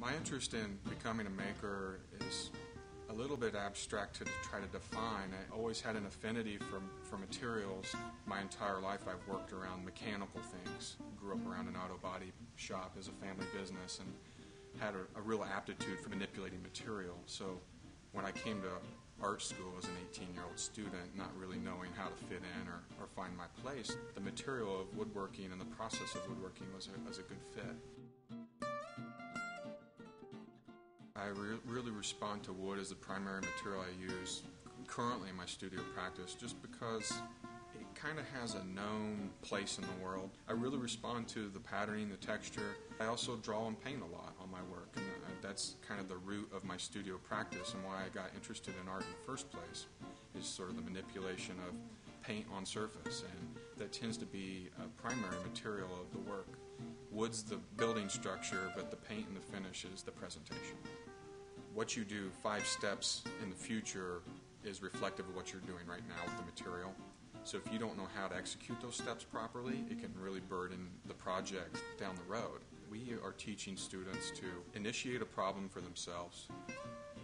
My interest in becoming a maker is a little bit abstract to try to define. I always had an affinity for, for materials. My entire life I've worked around mechanical things. Grew up around an auto body shop as a family business and had a, a real aptitude for manipulating material. So when I came to art school as an 18 year old student, not really knowing how to fit in or, or find my place, the material of woodworking and the process of woodworking was a, was a good fit. I re- really respond to wood as the primary material I use currently in my studio practice just because it kind of has a known place in the world. I really respond to the patterning, the texture. I also draw and paint a lot on my work, and uh, that's kind of the root of my studio practice and why I got interested in art in the first place. Is sort of the manipulation of paint on surface, and that tends to be a primary material of the work. Wood's the building structure, but the paint and the finish is the presentation. What you do five steps in the future is reflective of what you're doing right now with the material. So if you don't know how to execute those steps properly, it can really burden the project down the road. We are teaching students to initiate a problem for themselves,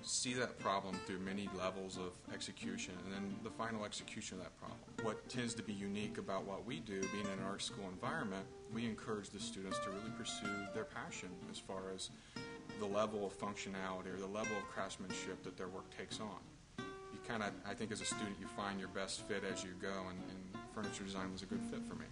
see that problem through many levels of execution, and then the final execution of that problem. What tends to be unique about what we do, being in an art school environment, we encourage the students to really pursue their passion as far as the level of functionality or the level of craftsmanship that their work takes on. You kind of, I think, as a student, you find your best fit as you go, and, and furniture design was a good fit for me.